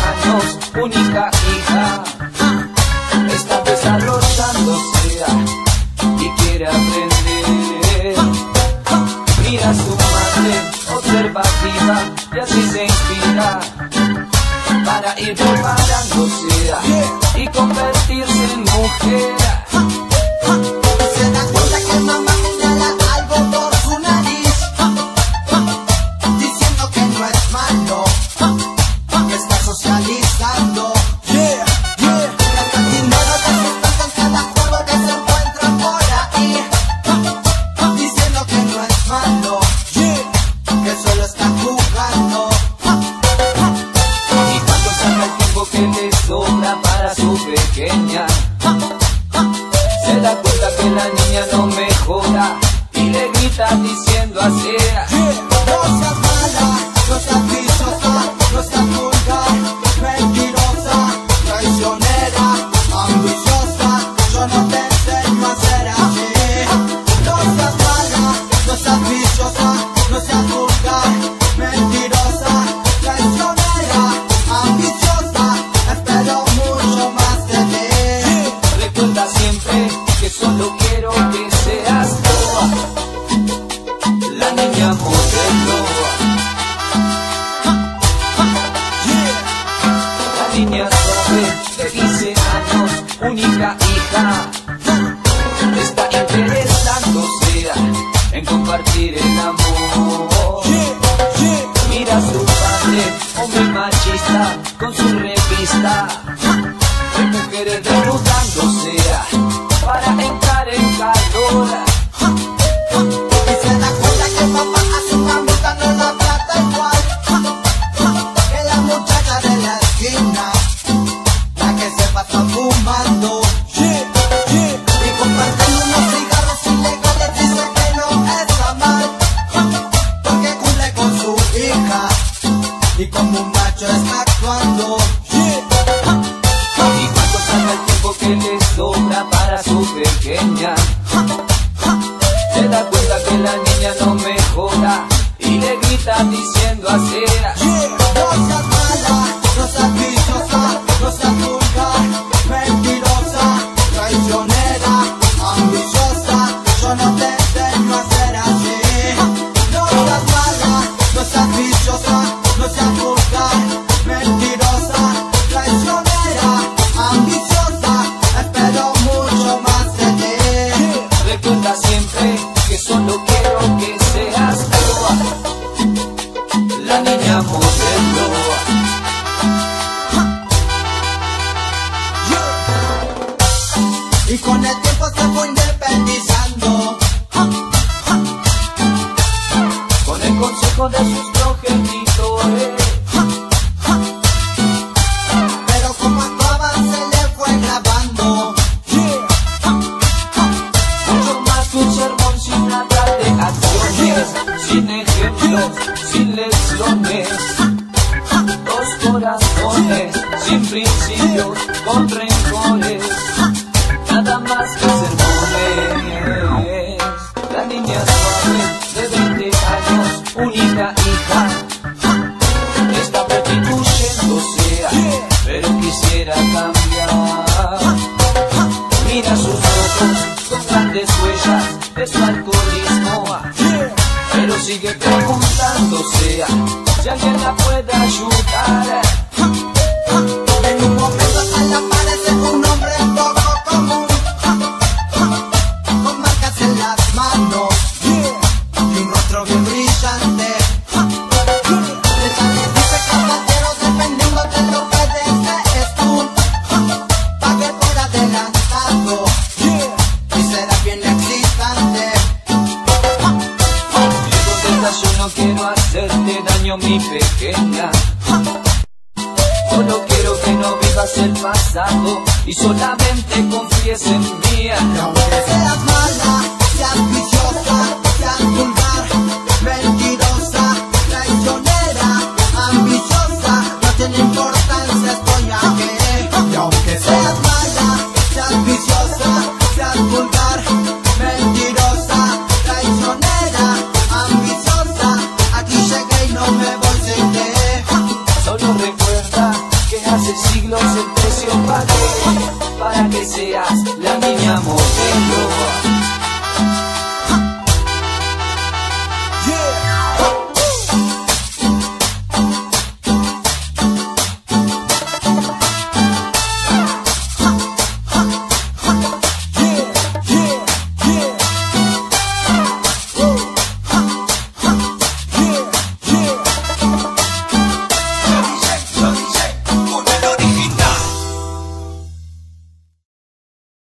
años, única hija. Está desarrollándose y quiere aprender. Mira a su madre, observa observativa, y así se inspira para ir preparándose y convertirse en mujer. Que le sobra para su pequeña, única hija, está interesándose en compartir el amor. Mira a su padre, hombre machista, con su revista de mujeres desnudándose para entrar en calor. Y compartiendo unos cigarros ilegales dice que no está mal. Porque cumple con su hija. Y como un macho está actuando. Y cuando salga el tiempo que le sobra para su pequeña, se da cuenta que la niña no mejora. Y le grita diciendo así. No seas mala, no seas viciosa, no seas de sus progenitores. Pero como actuaban se le fue grabando Mucho más que un sermón sin nada de acciones, sin ejemplos, sin lecciones. Dos corazones, sin principios, con rencores. Nada más que sermones. Sigue preguntándose si alguien la puede ayudar. Pequeña. Solo quiero que no vivas el pasado y solamente confíes en mí. Aunque seas mala, seas viciosa siglos el precio pagué para que seas la niña modelo.